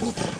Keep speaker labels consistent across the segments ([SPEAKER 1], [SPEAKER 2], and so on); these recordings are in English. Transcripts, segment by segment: [SPEAKER 1] vida.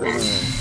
[SPEAKER 2] Mm.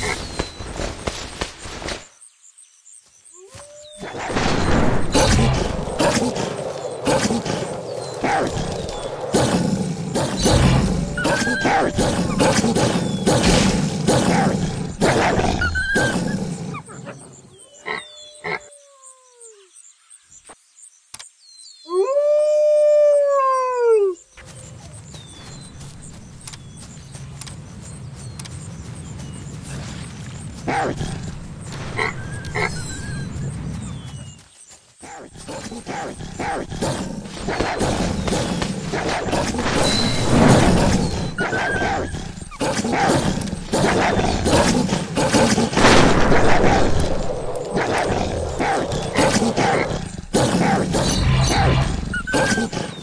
[SPEAKER 2] Oh!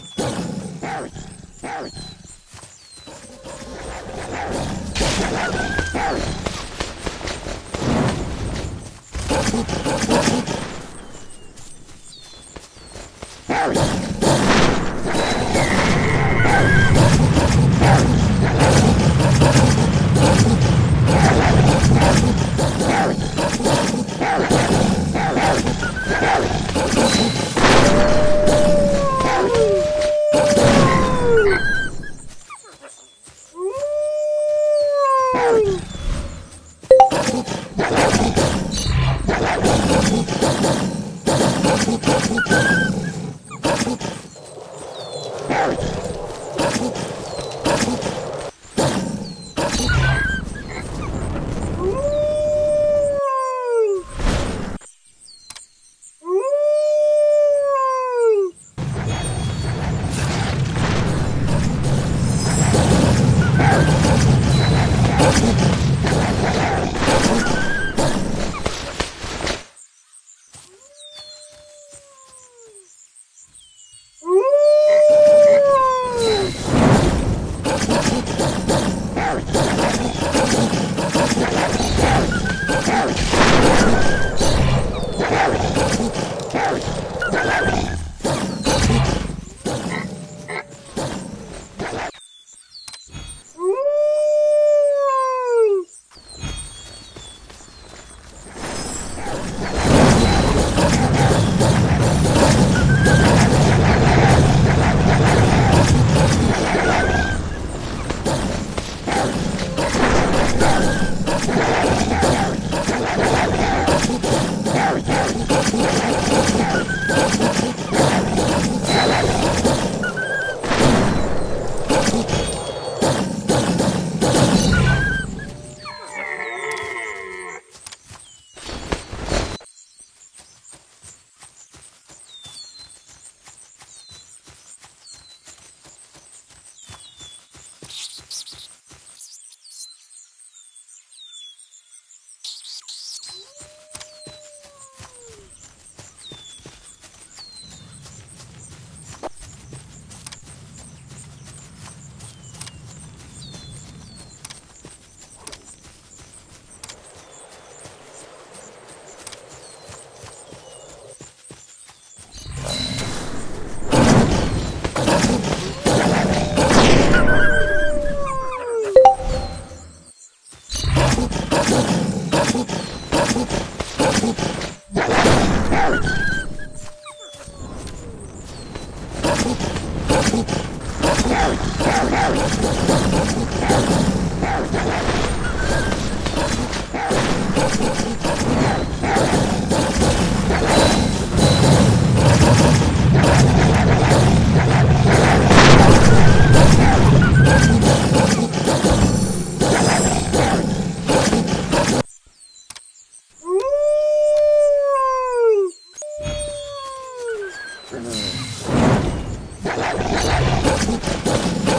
[SPEAKER 1] Thank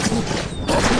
[SPEAKER 1] Oh,